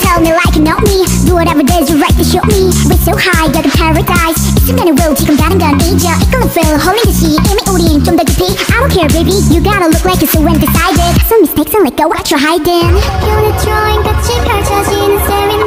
Tell me like you know me. Do whatever it is you right to shoot me. We're so high 여기 paradise. 이 순간으로 지금 가는 건 잊어 이걸로 feel 홀린 듯이 이미 우린 좀더 깊이 I don't care baby. You gotta look like you're so undecided. Some mistakes and let go what you're hiding. Drawing 같이 펼쳐지는 세미나